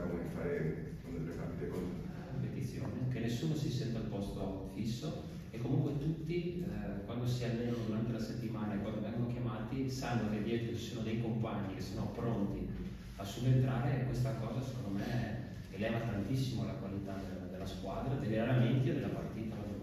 come fare con delle rapide con ripetizione, che nessuno si senta al posto fisso e comunque tutti eh, quando si allenano durante la settimana e quando vengono chiamati sanno che dietro ci sono dei compagni che sono pronti a subentrare e questa cosa secondo me eleva tantissimo la qualità della, della squadra, degli allenamenti e della partita. La